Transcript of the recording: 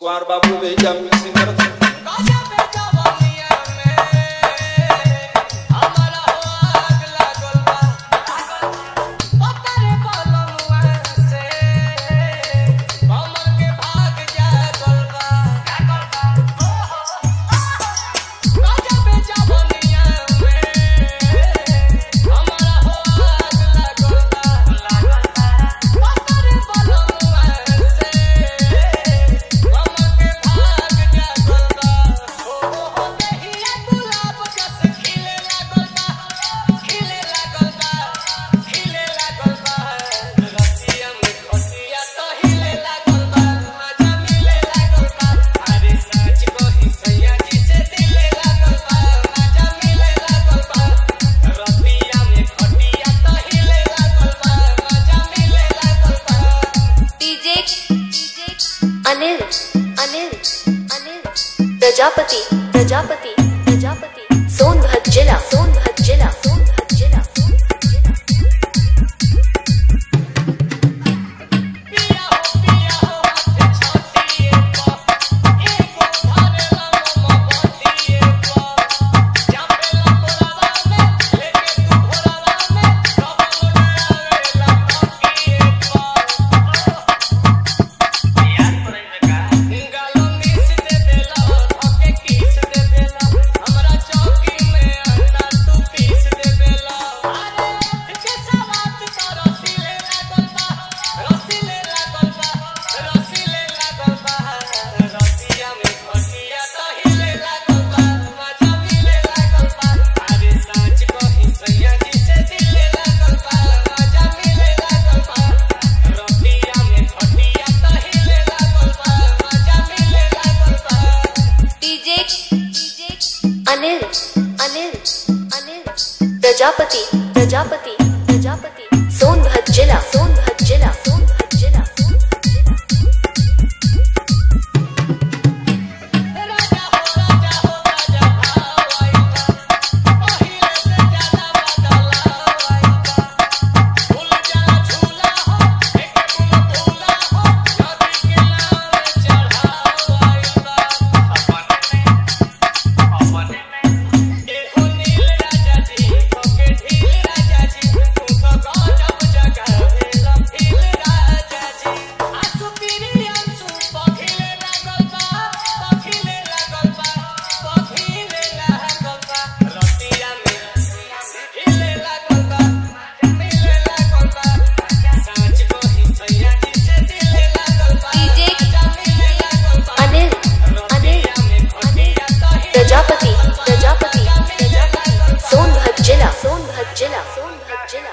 Claro, babu, beija, me ensinaram Anirudh Anirudh Anirudh. Prajapati Prajapati Prajapati. Sonbhadra जिला सोनभद्र। अनिल अनिल अनिल। प्रजापति प्रजापति प्रजापति। सोनभद्र जिला सोनभद्र। सोनभद्र जिला। सोनभद्र जिला